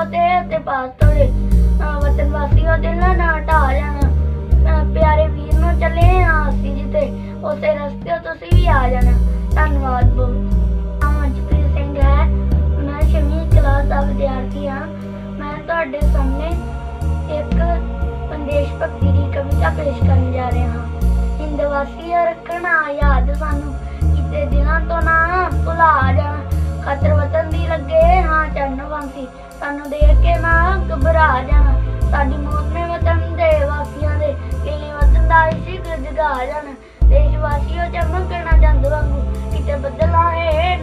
ਪਾਸ ਤੁਹਾਡੇ ਅਹ ਵਤਨ ਵਾਸੀਓ ਦਿਲ ਨਾ ਨਾ ਢਾ ਜਾਣਾ। ਪਿਆਰੇ ਵੀਰ ਨੂੰ ਚੱਲੇ ਆ ਅਸੀਂ ਜਿੱਤੇ ਉਸੇ ਰਸਤੇ ਤੁਸੀਂ ਵੀ ਆ ਜਾਣਾ। ਧੰਨਵਾਦ ਬਹੁਤ। ਨਾਮ ਸਿੰਘ ਹੈ। ਮੈਂ ਛੇਵੀਂ ਕਲਾਸ ਦਾ ਵਿਦਿਆਰਥੀ ਹਾਂ ਮੈਂ ਤੁਹਾਡੇ ਸਾਹਮਣੇ ਇੱਕ ਸੰਦੇਸ਼ ਭਗਤੀ ਦੀ ਕਵਿਤਾ ਪੇਸ਼ ਕਰਨ ਜਾ ਰਿਹਾ ਹਾਂ ਹਿੰਦ ਰੱਖਣਾ ਯਾਦ ਸਾਨੂੰ। ਕਿਤੇ ਦਿਨਾਂ ਤੋਂ ਨਾ ਭੁਲਾ ਜਾਣਾ। ਖਤਰ ਵਤਨ ਦੀ ਲੱਗੇ ਹਾਂ ਚੰਨ ਵਾਂਸੀ। ਸਾਨੂੰ ਦੇਖ ਕੇ ਨਾ ਘਬਰਾ ਜਾਣਾ ਸਾਡੀ ਮੌਤ ਨੇ ਵਤਨ ਦੇ ਵਾਸੀਆਂ ਦੇ ਕਿਲੇ ਵਤਨ ਦਾ ਇਸ਼ਕ ਜਗਾ ਜਾਣਾ। ਦੇਸ਼ ਵਾਸੀਓ ਚਮਕਣਾ ਚੰਦ ਵਾਂਗੂ, ਕਿਤੇ ਬੱਦਲਾਂ ਹੇਠ